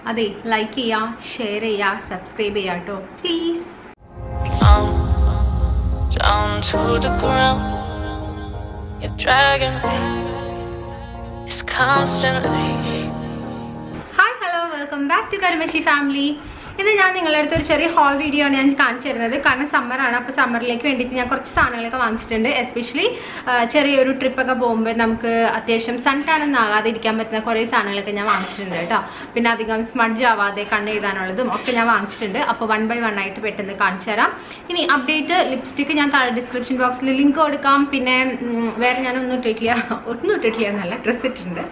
അതെ ലൈക്ക് ചെയ്യുക ഷെയർ ചെയ്യുക സബ്സ്ക്രൈബ് ചെയ്യുക കേട്ടോ please I'm down to the ground. You're dragging me. It's constantly. Hi hello welcome back to Karumashi family ഇത് ഞാൻ നിങ്ങളുടെ അടുത്ത് ഒരു ചെറിയ ഹോൾ വീഡിയോ ആണ് ഞാൻ കാണിച്ചു തരുന്നത്. കാരണം സമ്മറാണ് അപ്പോൾ സമ്മറിലേക്ക് വേണ്ടിയിട്ട് ഞാൻ കുറച്ച് സാധനങ്ങളൊക്കെ വാങ്ങിച്ചിട്ടുണ്ട്. എസ്പെഷ്യലി ചെറിയൊരു ട്രിപ്പൊക്കെ പോകുമ്പോൾ നമുക്ക് അത്യാവശ്യം സൺ ടാൻ ഒന്നും ആകാതെ ഇരിക്കാൻ പറ്റുന്ന കുറേ സാധനങ്ങളൊക്കെ ഞാൻ വാങ്ങിച്ചിട്ടുണ്ട് കേട്ടോ. പിന്നെ അധികം സ്മഡ്ജ് ആവാതെ കണ്ണ് എഴുതാനുള്ളതും ഒക്കെ ഞാൻ വാങ്ങിച്ചിട്ടുണ്ട്. അപ്പോൾ വൺ ബൈ വൺ ആയിട്ട് പെട്ടെന്ന് കാണിച്ചു തരാം. ഇനി അപ്ഡേറ്റ് ലിപ്സ്റ്റിക്ക് ഞാൻ താഴെ ഡിസ്ക്രിപ്ഷൻ ബോക്സിൽ ലിങ്ക് കൊടുക്കാം. പിന്നെ വേറെ ഞാനൊന്നും ഇട്ടിട്ടില്ല. ഒന്നും ഇട്ടിട്ടില്ല എന്നല്ല ഡ്രസ്സ് ഇട്ടിട്ടുണ്ട്.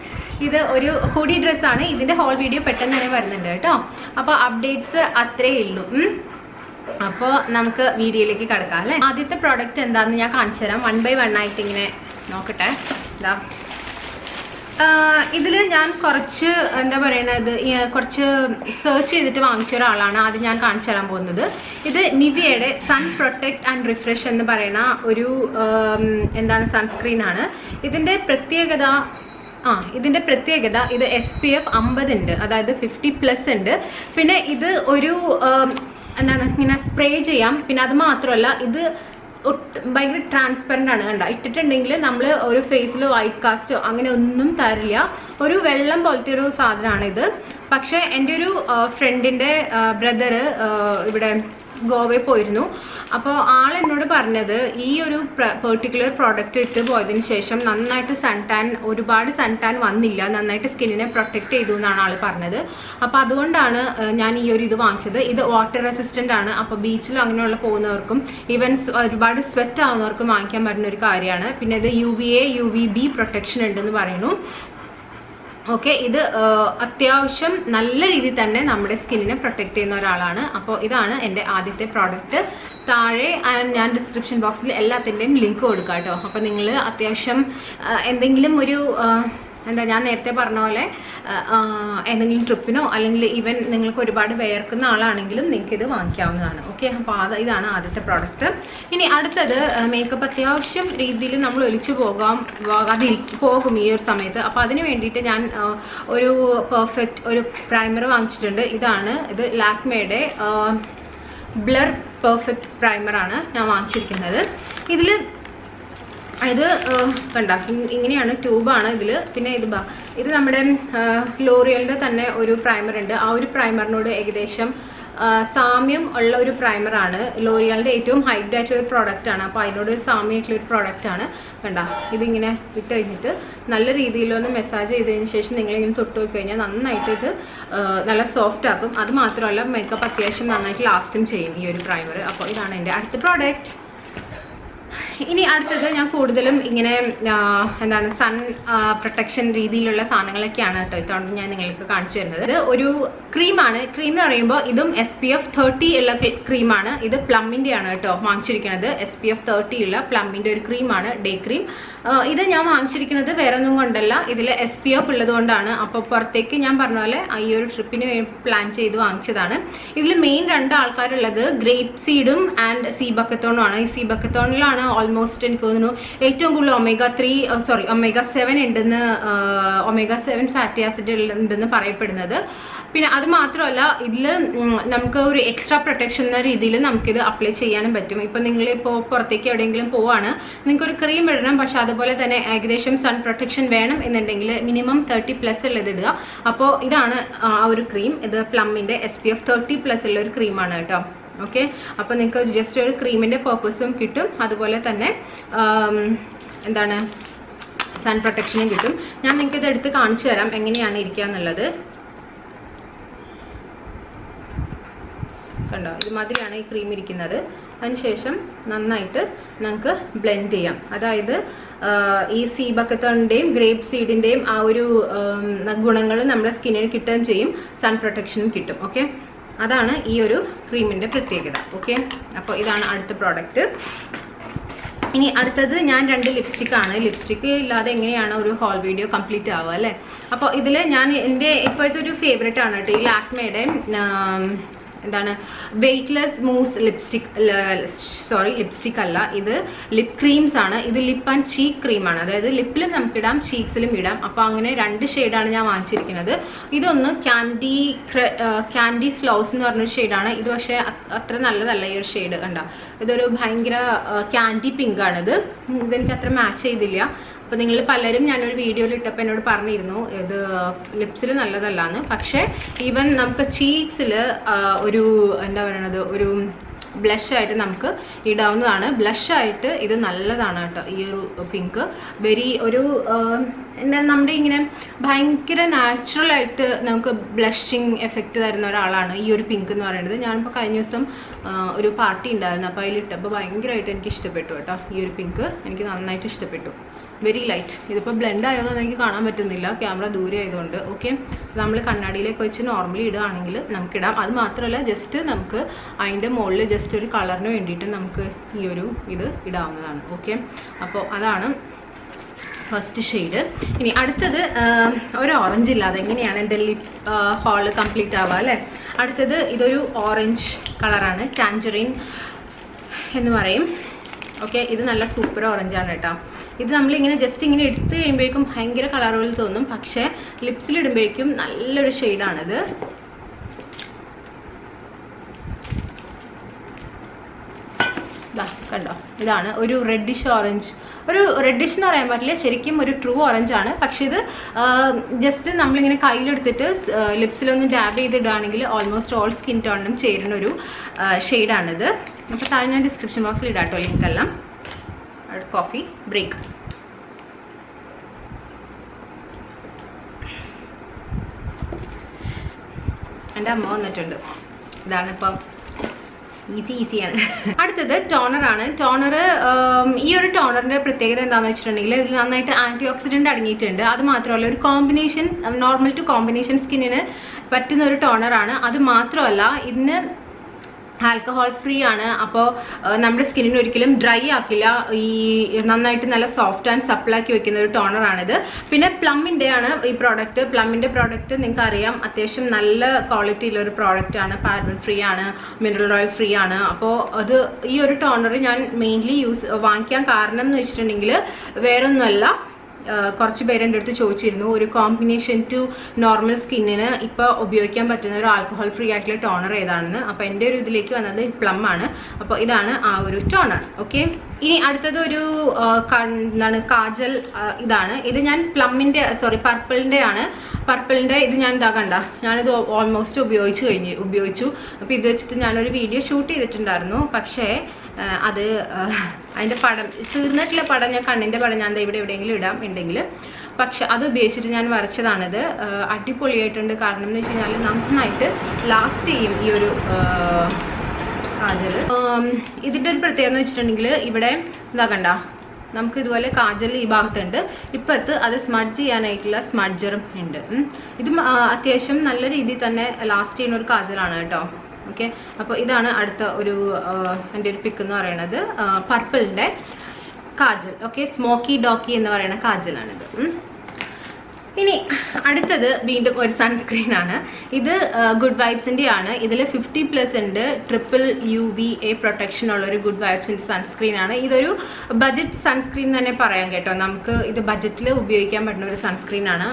ഇത് ഒരു ഹുഡി ഡ്രസ്സാണ് ഇതിന്റെ ഹോൾ വീഡിയോ പെട്ടെന്ന് തന്നെ വരുന്നുണ്ട് കേട്ടോ. അപ്പോൾ അപ്ഡേറ്റ്സ് അത്രേ ഉള്ളൂ. അപ്പോ നമുക്ക് വീഡിയോയിലേക്ക് കിടക്കാം അല്ലേ? ആദ്യത്തെ പ്രോഡക്റ്റ് എന്താണെന്ന് ഞാൻ കാണിച്ചു തരാം. വൺ ബൈ വൺ ആയിട്ട് ഇങ്ങനെ നോക്കട്ടെ. ഇതാ ഇതിൽ ഞാൻ കുറച്ച് എന്താ പറയണത് കുറച്ച് സെർച്ച് ചെയ്തിട്ട് വാങ്ങിച്ച ഒരാളാണ് ആദ്യം ഞാൻ കാണിച്ചു തരാൻ പോകുന്നത്. ഇത് നിവിയയുടെ സൺ പ്രൊട്ടക്ട് ആൻഡ് റിഫ്രഷ് എന്ന് പറയുന്ന ഒരു എന്താണ് സൺസ്ക്രീൻ ആണ്. ഇതിന്റെ പ്രത്യേകത ആ ഇതിന്റെ പ്രത്യേകത ഇത് എസ് പി എഫ് അമ്പത് ഉണ്ട് അതായത് ഫിഫ്റ്റി പ്ലസ് ഉണ്ട്. പിന്നെ ഇത് ഒരു എന്താണ് ഇങ്ങനെ സ്പ്രേ ചെയ്യാം. പിന്നെ അത് മാത്രമല്ല ഇത് ഭയങ്കര ട്രാൻസ്പെറന്റ് ആണ് കണ്ട? ഇട്ടിട്ടുണ്ടെങ്കിൽ നമ്മൾ ഒരു ഫേസിൽ വൈറ്റ് കാസ്റ്റോ അങ്ങനെ ഒന്നും തരില്ല. ഒരു വെള്ളം പോലത്തെ ഒരു സാധനമാണ് ഇത് പക്ഷേ എന്റെ ഒരു ഫ്രണ്ടിന്റെ ബ്രദറ് ഇവിടെ ഗോവയിൽ പോയിരുന്നു. അപ്പോൾ ആൾ എന്നോട് പറഞ്ഞത് ഈ ഒരു പെർട്ടിക്കുലർ പ്രോഡക്റ്റ് ഇട്ട് പോയതിന് ശേഷം നന്നായിട്ട് സൺ ടാൻ ഒരുപാട് സൺ ടാൻ വന്നില്ല. നന്നായിട്ട് സ്കിന്നിനെ പ്രൊട്ടക്റ്റ് ചെയ്തു എന്നാണ് ആൾ പറഞ്ഞത്. അപ്പോൾ അതുകൊണ്ടാണ് ഞാൻ ഈ ഒരു ഇത് വാങ്ങിച്ചത്. ഇത് വാട്ടർ റെസിസ്റ്റന്റ് ആണ്. അപ്പോൾ ബീച്ചിലും അങ്ങനെയുള്ള പോകുന്നവർക്കും ഈവൻ ഒരുപാട് സ്വെറ്റ് ആവുന്നവർക്കും വാങ്ങിക്കാൻ പറ്റുന്ന ഒരു കാര്യമാണ്. പിന്നെ ഇത് U V A U V B protection ഉണ്ടെന്ന് പറയുന്നു. ഓക്കെ ഇത് അത്യാവശ്യം നല്ല രീതിയിൽ തന്നെ നമ്മുടെ സ്കിന്നിനെ പ്രൊട്ടക്ട് ചെയ്യുന്ന ഒരാളാണ്. അപ്പോൾ ഇതാണ് എന്റെ ആദ്യത്തെ പ്രോഡക്റ്റ് താഴെ ഞാൻ ഡിസ്ക്രിപ്ഷൻ ബോക്സിൽ എല്ലാത്തിന്റെയും ലിങ്ക് കൊടുക്കാം കേട്ടോ. അപ്പോൾ നിങ്ങൾ അത്യാവശ്യം എന്തെങ്കിലും ഒരു എന്താ ഞാൻ നേരത്തെ പറഞ്ഞ പോലെ എന്തെങ്കിലും ട്രിപ്പിനോ അല്ലെങ്കിൽ ഈവൻ നിങ്ങൾക്ക് ഒരുപാട് വേർക്കുന്ന ആളാണെങ്കിലും നിങ്ങൾക്ക് ഇത് വാങ്ങിക്കാവുന്നതാണ്. ഓക്കെ അപ്പോൾ അത് ഇതാണ് ആദ്യത്തെ പ്രോഡക്റ്റ് ഇനി അടുത്തത് മേക്കപ്പ് അത്യാവശ്യം രീതിയിൽ നമ്മൾ ഒലിച്ചു പോകാം പോകാതിരിക്കും പോകും ഈ ഒരു സമയത്ത്. അപ്പോൾ അതിന് വേണ്ടിയിട്ട് ഞാൻ ഒരു പെർഫെക്റ്റ് ഒരു പ്രൈമർ വാങ്ങിച്ചിട്ടുണ്ട്. ഇതാണ് ഇത് ലാക്മയുടെ ബ്ലർ പെർഫെക്റ്റ് പ്രൈമറാണ് ഞാൻ വാങ്ങിച്ചിരിക്കുന്നത്. ഇതിൽ ഇത് കണ്ട ഇങ്ങനെയാണ് ട്യൂബാണ് ഇതിൽ പിന്നെ ഇത് ഇത് നമ്മുടെ ലോറിയലിന്റെ തന്നെ ഒരു പ്രൈമർ ഉണ്ട്. ആ ഒരു പ്രൈമറിനോട് ഏകദേശം സാമ്യം ഉള്ള ഒരു പ്രൈമറാണ് ലോറിയലിന്റെ ഏറ്റവും ഹൈറ്റ് ആയിട്ടുള്ള ഒരു പ്രോഡക്റ്റ് ആണ്. അപ്പോൾ അതിനോട് സാമ്യമായിട്ടുള്ള ഒരു പ്രോഡക്റ്റ് ആണ്. കണ്ട ഇതിങ്ങനെ ഇട്ട് കഴിഞ്ഞിട്ട് നല്ല രീതിയിലൊന്ന് മെസ്സാജ് ചെയ്തതിന് ശേഷം നിങ്ങളിങ്ങനെ തൊട്ട് നോക്കി കഴിഞ്ഞാൽ നന്നായിട്ട് ഇത് നല്ല സോഫ്റ്റ് ആക്കും. അത് മാത്രമല്ല മേക്കപ്പ് അത്യാവശ്യം നന്നായിട്ട് ലാസ്റ്റും ചെയ്യും ഈ ഒരു പ്രൈമർ അപ്പോൾ ഇതാണ് എന്റെ അടുത്ത പ്രോഡക്റ്റ് ഇനി അടുത്തത് ഞാൻ കൂടുതലും ഇങ്ങനെ എന്താണ് സൺ പ്രൊട്ടക്ഷൻ രീതിയിലുള്ള സാധനങ്ങളൊക്കെയാണ് കേട്ടോ ഇത്തവണ ഞാൻ നിങ്ങൾക്ക് കാണിച്ചു തരുന്നത്. ഇത് ഒരു ക്രീമാണ്. ക്രീം എന്ന് പറയുമ്പോൾ ഇതും എസ് പി എഫ് തേർട്ടി ഉള്ള ക്രീമാണ്. ഇത് പ്ലമ്മിന്റെ ആണ് കേട്ടോ വാങ്ങിച്ചിരിക്കുന്നത്. എസ് പി എഫ് തേർട്ടി ഉള്ള പ്ലമ്മിന്റെ ഒരു ക്രീമാണ്. Day cream. ഇത് ഞാൻ വാങ്ങിച്ചിരിക്കുന്നത് വേറെ ഒന്നും കൊണ്ടല്ല. ഇതിൽ എസ് പി എഫ് ഉള്ളത് കൊണ്ടാണ് അപ്പോൾ പുറത്തേക്ക് ഞാൻ പറഞ്ഞ പോലെ ഈ ഒരു ട്രിപ്പിന് പ്ലാൻ ചെയ്ത് വാങ്ങിച്ചതാണ്. ഇതിൽ മെയിൻ രണ്ട് ആൾക്കാരുള്ളത് ഗ്രേപ്പ് സീഡും ആൻഡ് സീ ബക്കത്തോണും ആണ്. ഈ സീ ബക്കത്തോണിലാണ് ഓൾമോസ്റ്റ് എനിക്ക് തോന്നുന്നു ഏറ്റവും കൂടുതൽ omega three sorry omega seven ഉണ്ടെന്ന് ഒമേഗ സെവൻ ഫാറ്റി ആസിഡ് ഉണ്ടെന്ന് പറയപ്പെടുന്നത്. പിന്നെ അത് മാത്രമല്ല ഇതിൽ നമുക്ക് ഒരു എക്സ്ട്രാ പ്രൊട്ടക്ഷൻ എന്ന രീതിയിൽ നമുക്കിത് അപ്ലൈ ചെയ്യാനും പറ്റും. ഇപ്പം നിങ്ങളിപ്പോൾ പുറത്തേക്ക് എവിടെയെങ്കിലും പോവാണ് നിങ്ങൾക്കൊരു ക്രീം ഇടണം പക്ഷെ അതുപോലെ തന്നെ ഏകദേശം സൺ പ്രൊട്ടക്ഷൻ വേണം എന്നുണ്ടെങ്കിൽ മിനിമം തേർട്ടി പ്ലസ് ഉള്ളത് ഇടുക. അപ്പോൾ ഇതാണ് ആ ഒരു ക്രീം ഇത് പ്ലമ്മിന്റെ S P F thirty plus ഉള്ള ഒരു ക്രീമാണ് കേട്ടോ. ഓക്കെ അപ്പോൾ നിങ്ങൾക്ക് ജസ്റ്റ് ഒരു ക്രീമിന്റെ പർപ്പസും കിട്ടും. അതുപോലെ തന്നെ എന്താണ് സൺ പ്രൊട്ടക്ഷനും കിട്ടും. ഞാൻ നിങ്ങൾക്ക് ഇത് എടുത്ത് കാണിച്ചു തരാം എങ്ങനെയാണ് ഇരിക്കുക എന്നുള്ളത്. കണ്ടോ? ഇതുമാതിരിയാണ് ഈ ക്രീം ഇരിക്കുന്നത്. അതിനുശേഷം നന്നായിട്ട് നമുക്ക് ബ്ലെൻഡ് ചെയ്യാം. അതായത് ഈ സീ ബക്കത്തോണിന്റെയും ഗ്രേപ്പ് സീഡിന്റെയും ആ ഒരു ഗുണങ്ങൾ നമ്മുടെ സ്കിന്നിന് കിട്ടുകയും ചെയ്യും. സൺ പ്രൊട്ടക്ഷനും കിട്ടും. ഓക്കെ അതാണ് ഈ ഒരു ക്രീമിന്റെ പ്രത്യേകത. ഓക്കെ അപ്പോൾ ഇതാണ് അടുത്ത പ്രോഡക്റ്റ് ഇനി അടുത്തത് ഞാൻ രണ്ട് ലിപ്സ്റ്റിക്കാണ് ലിപ്സ്റ്റിക്ക് ലിപ്സ്റ്റിക് ഇല്ലാതെ എങ്ങനെയാണ് ഒരു ഹോൾ വീഡിയോ കംപ്ലീറ്റ് ആവുക അല്ലേ? അപ്പോൾ ഇതിൽ ഞാൻ എന്റെ ഇപ്പോഴത്തെ ഒരു ഫേവറേറ്റ് ആണ് കേട്ടോ. ഈ ലാക്മയുടെ എന്താണ്? Weightless mousse lipstick sorry lipstick അല്ല. ഇത് ലിപ് ക്രീംസ് ആണ്. ഇത് ലിപ്പ് ആൻഡ് ചീക്ക് ക്രീമാണ് അതായത് ലിപ്പിലും നമുക്ക് നമുക്കിടാം ചീക്സിലും ഇടാം. അപ്പോൾ അങ്ങനെ രണ്ട് ഷെയ്ഡാണ് ഞാൻ വാങ്ങിച്ചിരിക്കുന്നത്. ഇതൊന്ന് ക്യാൻഡി ക്യാൻഡി ഫ്ലൗസ് എന്ന് പറഞ്ഞൊരു ഷെയ്ഡാണ് ഇത് പക്ഷേ അത്ര നല്ലതല്ല ഈ ഒരു ഷെയ്ഡ് കണ്ട? ഇതൊരു ഭയങ്കര ക്യാൻഡി പിങ്ക് ആണിത്. ഇതെനിക്ക് അത്ര മാച്ച് ചെയ്തില്ല. അപ്പോൾ നിങ്ങൾ പലരും ഞാനൊരു വീഡിയോയിൽ ഇട്ടപ്പോൾ എന്നോട് പറഞ്ഞിരുന്നു ഇത് ലിപ്സിൽ നല്ലതല്ലാന്ന്. പക്ഷേ ഈവൻ നമുക്ക് ചീക്സിൽ ഒരു എന്താ പറയണത് ഒരു ബ്ലഷ് ആയിട്ട് നമുക്ക് ഇടാവുന്നതാണ്. ബ്ലഷ് ആയിട്ട് ഇത് നല്ലതാണ് കേട്ടോ ഈ ഒരു പിങ്ക് വെരി ഒരു എന്താ നമ്മുടെ ഇങ്ങനെ ഭയങ്കര നാച്ചുറൽ ആയിട്ട് നമുക്ക് ബ്ലഷിങ് എഫക്റ്റ് തരുന്ന ഒരാളാണ് ഈ ഒരു പിങ്ക് എന്ന് പറയുന്നത്. ഞാനിപ്പോൾ കഴിഞ്ഞ ദിവസം ഒരു പാർട്ടി ഉണ്ടായിരുന്നു. അപ്പോൾ അതിലിട്ടപ്പോൾ ഭയങ്കരമായിട്ട് എനിക്ക് ഇഷ്ടപ്പെട്ടു കേട്ടോ ഈ ഒരു പിങ്ക് എനിക്ക് നന്നായിട്ട് ഇഷ്ടപ്പെട്ടു. വെരി ലൈറ്റ് ഇതിപ്പോൾ ബ്ലെൻഡ് ആയതൊന്നും എനിക്ക് കാണാൻ പറ്റുന്നില്ല. ക്യാമറ ദൂരെ ആയതുകൊണ്ട്. ഓക്കെ നമ്മൾ കണ്ണാടിയിലേക്ക് വെച്ച് നോർമലി ഇടുകയാണെങ്കിൽ നമുക്കിടാം. അത് മാത്രമല്ല ജസ്റ്റ് നമുക്ക് അതിന്റെ മുകളിൽ ജസ്റ്റ് ഒരു കളറിന് വേണ്ടിയിട്ട് നമുക്ക് ഈ ഒരു ഇത് ഇടാവുന്നതാണ്. ഓക്കെ അപ്പോൾ അതാണ് ഫസ്റ്റ് ഷെയ്ഡ് ഇനി അടുത്തത് ഒരു ഓറഞ്ച് ഇല്ലാതെ എങ്ങനെയാണ് എന്റെ ലിപ് ഹോൾ കംപ്ലീറ്റ് ആവുക അല്ലേ? അടുത്തത് ഇതൊരു ഓറഞ്ച് കളറാണ് ടാഞ്ചറിൻ എന്ന് പറയും. ഓക്കെ ഇത് നല്ല സൂപ്പർ ഓറഞ്ചാണ് കേട്ടോ. ഇത് നമ്മളിങ്ങനെ ജസ്റ്റ് ഇങ്ങനെ എടുത്തു കഴിയുമ്പോഴേക്കും ഭയങ്കര കളറുകൾ തോന്നും. പക്ഷേ ലിപ്സിലിടുമ്പോഴേക്കും നല്ലൊരു ഷെയ്ഡാണിത് കണ്ടോ? ഇതാണ് ഒരു റെഡിഷ് ഓറഞ്ച് ഒരു റെഡിഷ് എന്ന് പറയാൻ പറ്റില്ല ശരിക്കും ഒരു ട്രൂ ഓറഞ്ച് ആണ്. പക്ഷെ ഇത് ജസ്റ്റ് നമ്മളിങ്ങനെ കയ്യിലെടുത്തിട്ട് ലിപ്സിലൊന്ന് ഡാബ് ചെയ്തിടുകയാണെങ്കിൽ ഓൾമോസ്റ്റ് ഓൾ സ്കിൻ ടോണിനും ചേരുന്ന ഒരു ഷെയ്ഡാണിത് അപ്പോൾ താഴെ ഞാൻ ഡിസ്ക്രിപ്ഷൻ ബോക്സിൽ ഇടാട്ടോ ലിങ്ക് എല്ലാം. കോഫി ബ്രേക്ക് എന്റെ അമ്മ വന്നിട്ടുണ്ട്. ഇതാണ് ഇപ്പം ഈസി ഈസിയാണ് അടുത്തത് ടോണർ ആണ്. ടോണർ ഈ ഒരു ടോണറിന്റെ പ്രത്യേകത എന്താണെന്ന് വെച്ചിട്ടുണ്ടെങ്കിൽ ഇതിൽ നന്നായിട്ട് ആന്റി ഓക്സിഡന്റ് അടങ്ങിയിട്ടുണ്ട്. അത് മാത്രമല്ല ഒരു കോമ്പിനേഷൻ നോർമൽ ടു കോമ്പിനേഷൻ സ്കിന്നിന് പറ്റുന്ന ഒരു ടോണറാണ് അത് മാത്രമല്ല ഇതിന് ആൽക്കഹോൾ ഫ്രീ ആണ്. അപ്പോൾ നമ്മുടെ സ്കിന്നിന് ഒരിക്കലും ഡ്രൈ ആക്കില്ല. ഈ നന്നായിട്ട് നല്ല സോഫ്റ്റ് ആൻഡ് സപ്പിളാക്കി വെക്കുന്ന ഒരു ടോണറാണിത് പിന്നെ പ്ലമ്മിന്റെ ആണ് ഈ പ്രോഡക്റ്റ് പ്ലമ്മിന്റെ പ്രോഡക്റ്റ് നിങ്ങൾക്ക് അറിയാം അത്യാവശ്യം നല്ല ക്വാളിറ്റിയുള്ള ഒരു പ്രോഡക്റ്റ് ആണ്. പാർബൺ ഫ്രീ ആണ് മിനറൽ ഓയിൽ ഫ്രീ ആണ്. അപ്പോൾ അത് ഈ ഒരു ടോണർ ഞാൻ മെയിൻലി യൂസ് വാങ്ങിക്കാൻ കാരണം എന്ന് വെച്ചിട്ടുണ്ടെങ്കിൽ വേറൊന്നുമല്ല. കുറച്ച് പേര് എന്റെ അടുത്ത് ചോദിച്ചിരുന്നു. ഒരു കോമ്പിനേഷൻ ടു നോർമൽ സ്കിന്നിന് ഇപ്പോൾ ഉപയോഗിക്കാൻ പറ്റുന്ന ഒരു ആൽക്കഹോൾ ഫ്രീ ആയിട്ടുള്ള ടോണർ ഏതാണെന്ന്. അപ്പോൾ എന്റെ ഒരു ഇതിലേക്ക് വന്നത് പ്ലം ആണ്. അപ്പോൾ ഇതാണ് ആ ഒരു ടോണർ ഓക്കെ ഇനി അടുത്തത് ഒരു എന്താണ് കാജൽ ഇതാണ്. ഇത് ഞാൻ പ്ലമ്മിന്റെ സോറി പർപ്പിളിന്റെ ആണ്. പർപ്പിളിന്റെ ഇത് ഞാൻ ഇതാ കണ്ട. ഞാനിത് ഓൾമോസ്റ്റ് ഉപയോഗിച്ച് കഴിഞ്ഞ് ഉപയോഗിച്ചു. അപ്പോൾ ഇത് വെച്ചിട്ട് ഞാനൊരു വീഡിയോ ഷൂട്ട് ചെയ്തിട്ടുണ്ടായിരുന്നു. പക്ഷേ അത് അതിന്റെ പടം തീർന്നിട്ടുള്ള പടം ഞാൻ കണ്ണിന്റെ പടം ഞാൻ ഇവിടെ എവിടെയെങ്കിലും ഇടാം ഉണ്ടെങ്കിൽ. പക്ഷെ അത് ഉപയോഗിച്ചിട്ട് ഞാൻ വരച്ചതാണിത്. അടിപൊളിയായിട്ടുണ്ട്. കാരണം എന്ന് വെച്ച് കഴിഞ്ഞാൽ നന്നായിട്ട് ലാസ്റ്റ് ചെയ്യും ഈ ഒരു കാജൽ ഇതിന്റെ ഒരു പ്രത്യേകത എന്ന് വെച്ചിട്ടുണ്ടെങ്കിൽ ഇവിടെ എന്താ കണ്ട നമുക്ക് ഇതുപോലെ കാജൽ ഈ ഭാഗത്തുണ്ട്. ഇപ്പത്ത് അത് സ്മഡ്ജ് ചെയ്യാനായിട്ടുള്ള സ്മഡ്ജറും ഉണ്ട്. ഇതും അത്യാവശ്യം നല്ല രീതിയിൽ തന്നെ ലാസ്റ്റ് ചെയ്യുന്ന ഒരു കാജലാണ് കേട്ടോ. ഓക്കെ അപ്പോൾ ഇതാണ് അടുത്ത ഒരു എന്റെ ഒരു പിക്ക് എന്ന് പറയുന്നത് പർപ്പിളിന്റെ കാജൽ. ഓക്കെ സ്മോക്കി ഡോക്കി എന്ന് പറയുന്ന കാജലാണിത്. ഇനി അടുത്തത് വീണ്ടും ഒരു സൺസ്ക്രീൻ ആണ്. ഇത് ഗുഡ് വൈബ്സിന്റെ ആണ്. ഇതിൽ ഫിഫ്റ്റി പ്ലസ് ഉണ്ട്. Triple U V A protection ഉള്ള ഒരു ഗുഡ് വൈബ്സിന്റെ സൺസ്ക്രീൻ ആണ്. ഇതൊരു ബജറ്റ് സൺസ്ക്രീൻ തന്നെ പറയാം കേട്ടോ. നമുക്ക് ഇത് ബജറ്റിൽ ഉപയോഗിക്കാൻ പറ്റുന്ന ഒരു സൺസ്ക്രീൻ ആണ്.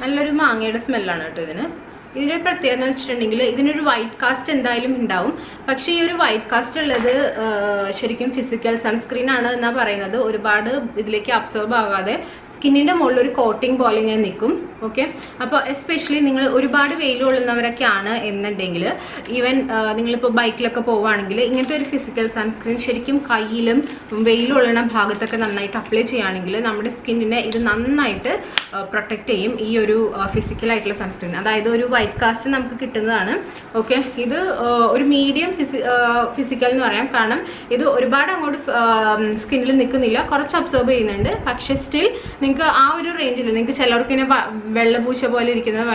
നല്ലൊരു മാങ്ങയുടെ സ്മെല്ലാണ് കേട്ടോ ഇതിന്. ഇതിന്റെ പ്രത്യേകത എന്ന് വെച്ചിട്ടുണ്ടെങ്കിൽ ഇതിനൊരു വൈറ്റ് കാസ്റ്റ് എന്തായാലും ഉണ്ടാവും. പക്ഷേ ഈ ഒരു വൈറ്റ് കാസ്റ്റ് ഉള്ളത് ശരിക്കും ഫിസിക്കൽ സൺസ്ക്രീൻ ആണ് എന്നാണ് പറയുന്നത്. ഒരുപാട് ഇതിലേക്ക് അബ്സോർബ് ആകാതെ സ്കിന്നിന്റെ മുകളിൽ ഒരു കോട്ടിംഗ് പോലെ ഇങ്ങനെ നിൽക്കും. ഓക്കെ അപ്പോൾ എസ്പെഷ്യലി നിങ്ങൾ ഒരുപാട് വെയിൽ കൊള്ളുന്നവരൊക്കെയാണ് എന്നുണ്ടെങ്കിൽ ഈവൻ നിങ്ങളിപ്പോൾ ബൈക്കിലൊക്കെ പോവുകയാണെങ്കിൽ ഇങ്ങനത്തെ ഒരു ഫിസിക്കൽ സൺസ്ക്രീൻ ശരിക്കും കയ്യിലും വെയിൽ കൊള്ളുന്ന ഭാഗത്തൊക്കെ നന്നായിട്ട് അപ്ലൈ ചെയ്യുകയാണെങ്കിൽ നമ്മുടെ സ്കിന്നിനെ ഇത് നന്നായിട്ട് പ്രൊട്ടക്റ്റ് ചെയ്യും ഈ ഒരു ഫിസിക്കൽ ആയിട്ടുള്ള സൺസ്ക്രീൻ അതായത് ഒരു വൈറ്റ് കാസ്റ്റ് നമുക്ക് കിട്ടുന്നതാണ്. ഓക്കെ ഇത് ഒരു മീഡിയം ഫിസിക്കൽ എന്ന് പറയാം. കാരണം ഇത് ഒരുപാട് അങ്ങോട്ട് സ്കിന്നിൽ നിൽക്കുന്നില്ല. കുറച്ച് അബ്സോർബ് ചെയ്യുന്നുണ്ട്. പക്ഷേ സ്റ്റിൽ നിങ്ങൾക്ക് ആ ഒരു റേഞ്ചിൽ നിങ്ങൾക്ക് ചിലർക്ക് വെള്ളപൂച്ച പോലെ ഇരിക്കുന്നത്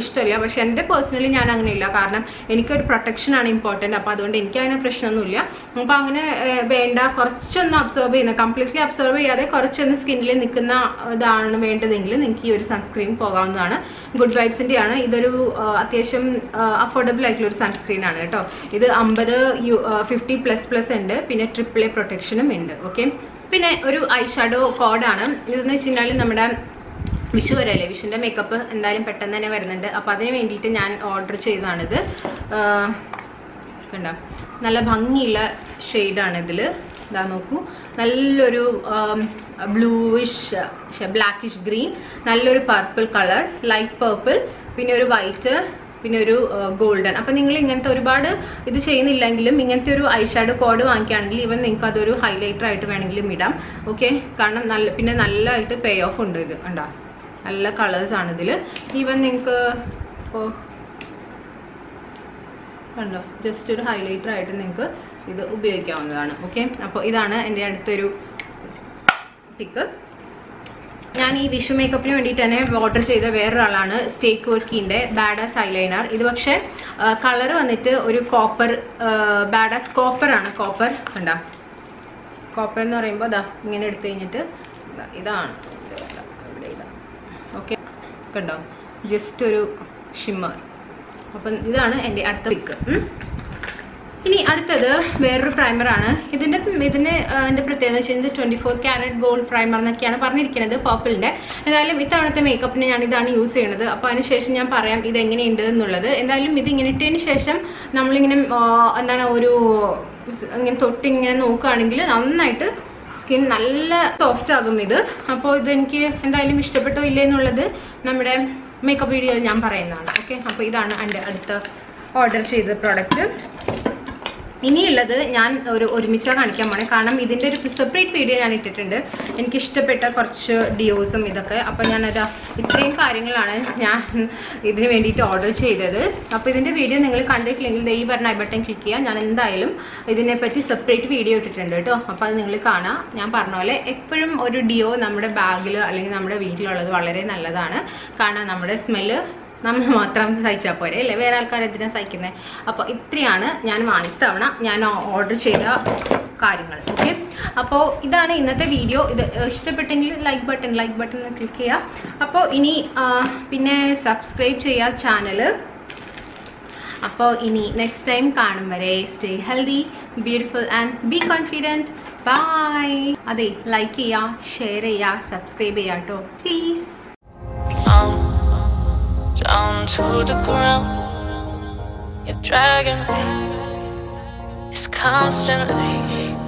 ഇഷ്ടമല്ല പക്ഷെ എന്റെ പേഴ്സണലി ഞാൻ അങ്ങനെ ഇല്ല കാരണം എനിക്കൊരു പ്രൊട്ടക്ഷൻ ആണ് ഇമ്പോർട്ടന്റ് അപ്പോൾ അതുകൊണ്ട് എനിക്ക് അതിന് പ്രശ്നമൊന്നുമില്ല. അപ്പോൾ അങ്ങനെ വേണ്ട. കുറച്ചൊന്ന് അബ്സോർബ് ചെയ്യുന്ന കംപ്ലീറ്റ്ലി അബ്സോർബ് ചെയ്യാതെ കുറച്ചൊന്ന് സ്കിന്നിൽ നിൽക്കുന്ന ഇതാണ് വേണ്ടതെങ്കിൽ നിങ്ങൾക്ക് ഈ ഒരു സൺസ്ക്രീൻ പോകാവുന്നതാണ്. ഗുഡ് വൈബ്സിന്റെ ആണ് ഇതൊരു അത്യാവശ്യം അഫോർഡബിൾ ആയിട്ടുള്ള ഒരു സൺസ്ക്രീൻ ആണ് കേട്ടോ. ഇത് അമ്പത് യു ഫിഫ്റ്റി പ്ലസ് പ്ലസ് ഉണ്ട്. പിന്നെ ട്രിപ്പിൾ എ പ്രൊട്ടക്ഷനും ഉണ്ട്. ഓക്കെ പിന്നെ ഒരു ഐ ഷാഡോ കോഡാണ് ഇതെന്ന് വെച്ച് കഴിഞ്ഞാൽ നമ്മുടെ വിഷു വരെയല്ലേ വിഷുവിന്റെ മേക്കപ്പ് എന്തായാലും പെട്ടെന്ന് തന്നെ വരുന്നുണ്ട്. അപ്പോൾ അതിന് വേണ്ടിയിട്ട് ഞാൻ ഓർഡർ ചെയ്തതാണിത്. കണ്ട? നല്ല ഭംഗിയുള്ള ഷെയ്ഡാണ് ഇതിൽ ഇതാ നോക്കൂ. നല്ലൊരു ബ്ലൂയിഷ് ബ്ലാക്കിഷ് ഗ്രീൻ നല്ലൊരു പർപ്പിൾ കളർ ലൈറ്റ് പർപ്പിൾ പിന്നെ ഒരു വൈറ്റ് പിന്നെ ഒരു ഗോൾഡൻ അപ്പം നിങ്ങൾ ഇങ്ങനത്തെ ഒരുപാട് ഇത് ചെയ്യുന്നില്ലെങ്കിലും ഇങ്ങനത്തെ ഒരു ഐ ഐഷാഡോ കോഡ് വാങ്ങിക്കുകയാണെങ്കിൽ ഇവൻ നിങ്ങൾക്ക് അതൊരു ഹൈലൈറ്റർ ആയിട്ട് വേണമെങ്കിലും ഇടാം. ഓക്കെ കാരണം നല്ല പിന്നെ നല്ലതായിട്ട് പേ ഓഫ് ഉണ്ട് ഇത്. കണ്ടോ? നല്ല ആണ് ഇതിൽ ഈവൻ നിങ്ങൾക്ക് ഇപ്പോൾ കണ്ടോ? ജസ്റ്റ് ഒരു ഹൈലൈറ്റർ ആയിട്ട് നിങ്ങൾക്ക് ഇത് ഉപയോഗിക്കാവുന്നതാണ്. ഓക്കെ അപ്പോൾ ഇതാണ് എന്റെ അടുത്തൊരു പിക്ക് ഞാൻ ഈ വിഷു മേക്കപ്പിന് വേണ്ടിയിട്ട് തന്നെ ഓർഡർ ചെയ്ത വേറൊരാളാണ് സ്റ്റേക്ക് വർക്കിന്റെ ബാഡാസ് ഐലൈനർ ഇത് പക്ഷേ കളർ വന്നിട്ട് ഒരു കോപ്പർ ബാഡാസ് കോപ്പർ ആണ്. കോപ്പർ കണ്ട? കോപ്പർ എന്ന് പറയുമ്പോൾ ഇതാ ഇങ്ങനെ എടുത്തു കഴിഞ്ഞിട്ട് ഇതാണ്. കണ്ടോ ജസ്റ്റ് ഒരു ഷിമ്മർ അപ്പം ഇതാണ് എന്റെ അടുത്ത പിക്ക് ഇനി അടുത്തത് വേറൊരു പ്രൈമറാണ് ഇതിന്റെ ഇതിന് എന്റെ പ്രത്യേകത എന്ന് വെച്ചാൽ ഇത് twenty four carat gold primer എന്നൊക്കെയാണ് പറഞ്ഞിരിക്കുന്നത് പോപ്പിളിന്റെ എന്തായാലും ഇത്തവണത്തെ മേക്കപ്പിന് ഞാൻ ഇതാണ് യൂസ് ചെയ്യുന്നത് അപ്പോൾ അതിന് ശേഷം ഞാൻ പറയാം ഇത് എങ്ങനെയുണ്ട് എന്നുള്ളത് എന്തായാലും ഇത് ഇങ്ങനെ ഇട്ടതിന് ശേഷം നമ്മളിങ്ങനെ എന്താണ് ഒരു ഇങ്ങനെ തൊട്ടിങ്ങനെ നോക്കുകയാണെങ്കിൽ നന്നായിട്ട് സ്കിൻ നല്ല സോഫ്റ്റ് ആകും ഇത്. അപ്പോൾ ഇതെനിക്ക് എന്തായാലും ഇഷ്ടപ്പെട്ടോ ഇല്ലേ എന്നുള്ളത് നമ്മുടെ മേക്കപ്പ് വീഡിയോയിൽ ഞാൻ പറയുന്നതാണ്. ഓക്കെ അപ്പോൾ ഇതാണ് എന്റെ അടുത്ത ഓർഡർ ചെയ്ത പ്രോഡക്റ്റ് ഇനിയുള്ളത് ഞാൻ ഒരു ഒരുമിച്ചാണ് കാണിക്കാൻ പോണേ. കാരണം ഇതിന്റെ ഒരു സെപ്പറേറ്റ് വീഡിയോ ഞാൻ ഇട്ടിട്ടുണ്ട്. എനിക്ക് ഇഷ്ടപ്പെട്ട കുറച്ച് ഡിയോസും ഇതൊക്കെ. അപ്പോൾ ഞാനത് ഇത്രയും കാര്യങ്ങളാണ് ഞാൻ ഇതിന് വേണ്ടിയിട്ട് ഓർഡർ ചെയ്തത്. അപ്പോൾ ഇതിന്റെ വീഡിയോ നിങ്ങൾ കണ്ടിട്ടില്ലെങ്കിൽ ഈ പറഞ്ഞ ഐ ബട്ടൺ ക്ലിക്ക് ചെയ്യാം. ഞാൻ എന്തായാലും ഇതിനെപ്പറ്റി സെപ്പറേറ്റ് വീഡിയോ ഇട്ടിട്ടുണ്ട് കേട്ടോ. അപ്പോൾ അത് നിങ്ങൾ കാണാം. ഞാൻ പറഞ്ഞ പോലെ എപ്പോഴും ഒരു ഡിയോ നമ്മുടെ ബാഗിൽ അല്ലെങ്കിൽ നമ്മുടെ വീട്ടിലുള്ളത് വളരെ നല്ലതാണ്. കാരണം നമ്മുടെ സ്മെല്ല് നമ്മൾ മാത്രം സഹിച്ചാൽ പോരെ അല്ലേ? വേറെ ആൾക്കാർ എന്തിനാ സഹിക്കുന്നത് അപ്പോൾ ഇത്രയാണ് ഞാൻ വാങ്ങിത്തവണ ഞാൻ ഓർഡർ ചെയ്ത കാര്യങ്ങൾ ഓക്കെ അപ്പോൾ ഇതാണ് ഇന്നത്തെ വീഡിയോ ഇത് ഇഷ്ടപ്പെട്ടെങ്കിൽ like button like button click ചെയ്യുക അപ്പോൾ ഇനി പിന്നെ സബ്സ്ക്രൈബ് ചെയ്യുക ചാനൽ അപ്പോൾ ഇനി നെക്സ്റ്റ് ടൈം കാണും വരെ stay healthy beautiful and be confident bye അതെ ലൈക്ക് ചെയ്യുക ഷെയർ ചെയ്യുക സബ്സ്ക്രൈബ് ചെയ്യാട്ടോ കേട്ടോ please down to the ground. You're dragging me. It's constantly